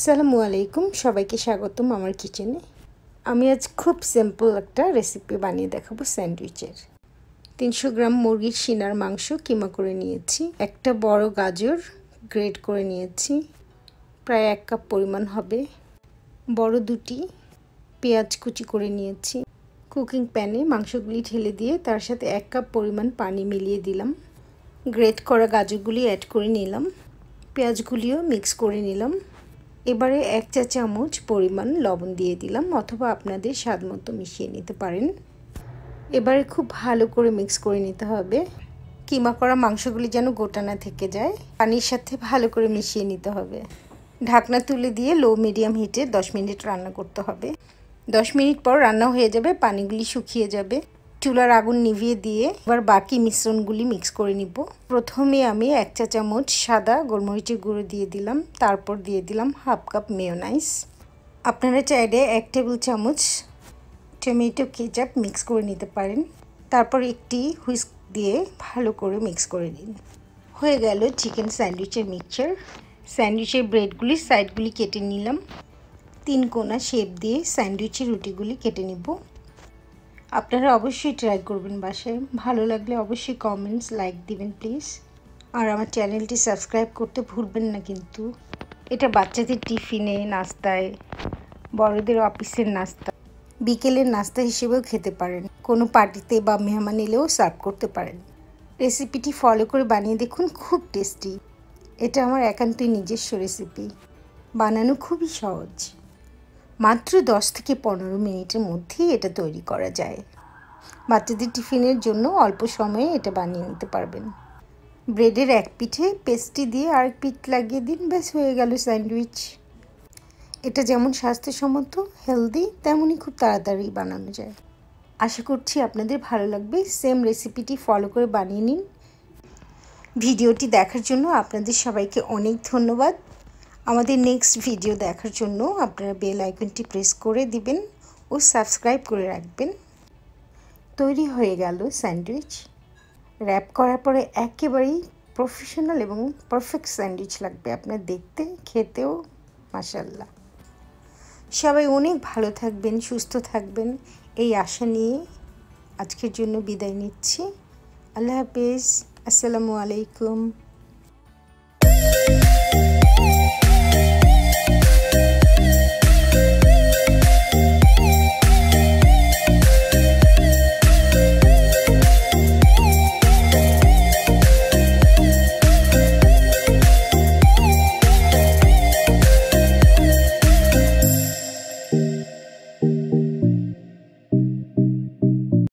আসসালামু আলাইকুম, সবাইকে স্বাগতম আমার কিচেনে। আমি আজ খুব সিম্পল একটা রেসিপি বানিয়ে দেখাবো স্যান্ডউইচের। তিনশো গ্রাম মুরগির সিনার মাংস কিমা করে নিয়েছি, একটা বড় গাজর গ্রেড করে নিয়েছি, প্রায় এক কাপ পরিমাণ হবে, বড় দুটি পেঁয়াজ কুচি করে নিয়েছি। কুকিং প্যানে মাংসগুলি ঢেলে দিয়ে তার সাথে এক কাপ পরিমাণ পানি মিলিয়ে দিলাম। গ্রেট করা গাজরগুলি অ্যাড করে নিলাম। পেঁয়াজগুলিও মিক্স করে নিলাম। এবারে এক চা চামচ পরিমাণ লবণ দিয়ে দিলাম অথবা আপনাদের স্বাদ মতো মিশিয়ে নিতে পারেন। এবারে খুব ভালো করে মিক্স করে নিতে হবে। কিমা করা মাংসগুলি যেন গোটা না থেকে যায়, পানির সাথে ভালো করে মিশিয়ে নিতে হবে। ঢাকনা তুলে দিয়ে লো মিডিয়াম হিটে দশ মিনিট রান্না করতে হবে। দশ মিনিট পর রান্না হয়ে যাবে, পানিগুলি শুকিয়ে যাবে। চুলার আগুন নিভিয়ে দিয়ে এবার বাকি মিশ্রণগুলি মিক্স করে নিব। প্রথমে আমি এক চা চামচ সাদা গোলমরিচের গুঁড়ো দিয়ে দিলাম, তারপর দিয়ে দিলাম হাফ কাপ মেয়োনাইস আপনারা চাইলে এক টেবিল চামচ টমেটো কেচাপ মিক্স করে নিতে পারেন। তারপর একটি হুইস্ক দিয়ে ভালো করে মিক্স করে নিন। হয়ে গেল চিকেন স্যান্ডউইচের মিক্সচার স্যান্ডউইচের ব্রেডগুলি সাইডগুলি কেটে নিলাম। তিন কোনা শেপ দিয়ে স্যান্ডউইচের রুটিগুলি কেটে নিব। আপনারা অবশ্যই ট্রাই করবেন বাসায়। ভালো লাগলে অবশ্যই কমেন্টস লাইক দিবেন প্লিজ আর আমার চ্যানেলটি সাবস্ক্রাইব করতে ভুলবেন না কিন্তু। এটা বাচ্চাদের টিফিনে, নাস্তায়, বড়দের অফিসের নাস্তা, বিকেলের নাস্তা হিসেবেও খেতে পারেন। কোনো পার্টিতে বা মেহমান এলেও সার্ভ করতে পারেন। রেসিপিটি ফলো করে বানিয়ে দেখুন, খুব টেস্টি এটা আমার একান্তই নিজস্ব রেসিপি বানানো খুবই সহজ। মাত্র দশ থেকে পনেরো মিনিটের মধ্যেই এটা তৈরি করা যায়। বাচ্চাদের টিফিনের জন্য অল্প সময়ে এটা বানিয়ে নিতে পারবেন। ব্রেডের এক পিঠে পেস্ট্রি দিয়ে আরেক পিঠ লাগিয়ে দিন, ব্যাস হয়ে গেল স্যান্ডউইচ। এটা যেমন স্বাস্থ্যসম্মত, হেলদি, তেমনই খুব তাড়াতাড়ি বানানো যায়। আশা করছি আপনাদের ভালো লাগবে। সেম রেসিপিটি ফলো করে বানিয়ে নিন। ভিডিওটি দেখার জন্য আপনাদের সবাইকে অনেক ধন্যবাদ। আমাদের নেক্সট ভিডিও দেখার জন্য আপনারা বেল আইকনটি প্রেস করে দিবেন ও সাবস্ক্রাইব করে রাখবেন। তৈরি হয়ে গেল স্যান্ডউইচ র্যাপ করার পরে একেবারেই প্রফেশনাল এবং পারফেক্ট স্যান্ডউইচ লাগবে আপনার দেখতে, খেতেও মাসাল্লাহ সবাই অনেক ভালো থাকবেন, সুস্থ থাকবেন। এই আশা নিয়ে আজকের জন্য বিদায় নিচ্ছি। আল্লাহ হাফিজ। আসসালামু আলাইকুম।